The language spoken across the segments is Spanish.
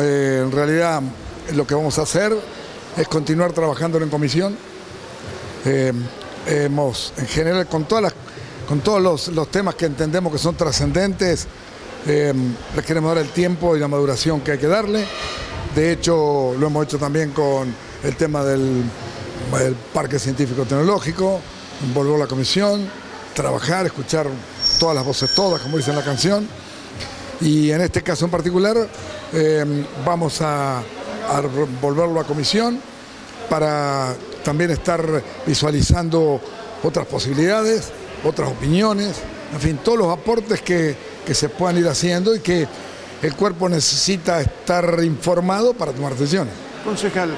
Eh, en realidad lo que vamos a hacer es continuar trabajando en comisión. Eh, en general, con, todas las, con todos los, temas que entendemos que son trascendentes, eh, les queremos dar el tiempo y la maduración que hay que darle. De hecho, lo hemos hecho también con el tema del, Parque Científico Tecnológico, volver a la comisión, trabajar, escuchar todas las voces todas, como dice en la canción. Y en este caso en particular eh, vamos a, volverlo a comisión para también estar visualizando otras posibilidades, otras opiniones, en fin, todos los aportes que, se puedan ir haciendo y que el cuerpo necesita estar informado para tomar decisiones. Concejal,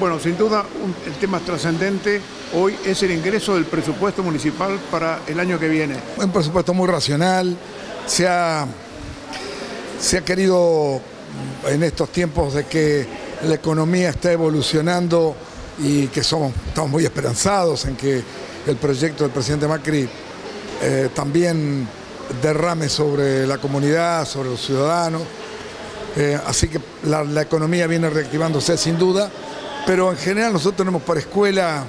bueno, sin duda el tema trascendente hoy es el ingreso del presupuesto municipal para el año que viene. Un presupuesto muy racional, se ha se ha querido en estos tiempos de que la economía está evolucionando y que somos, estamos muy esperanzados en que el proyecto del presidente Macri eh, también derrame sobre la comunidad, sobre los ciudadanos. Eh, así que la, economía viene reactivándose sin duda, pero en general nosotros tenemos para escuela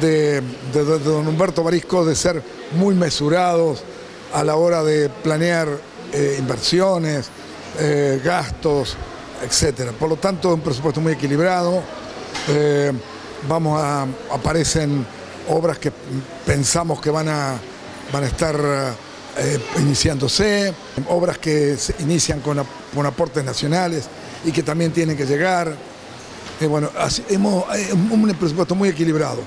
de, don Humberto Barisco de ser muy mesurados a la hora de planear eh, inversiones, eh, gastos, etcétera. Por lo tanto, un presupuesto muy equilibrado. Eh, vamos a, aparecen obras que pensamos que van a, van a estar iniciándose, obras que se inician con, aportes nacionales y que también tienen que llegar. bueno, hemos un presupuesto muy equilibrado.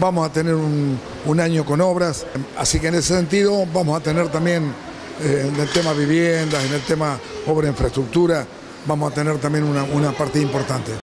Vamos a tener un año con obras, así que en ese sentido vamos a tener también eh, en el tema viviendas, en el tema obra e infraestructura, vamos a tener también una, una parte importante.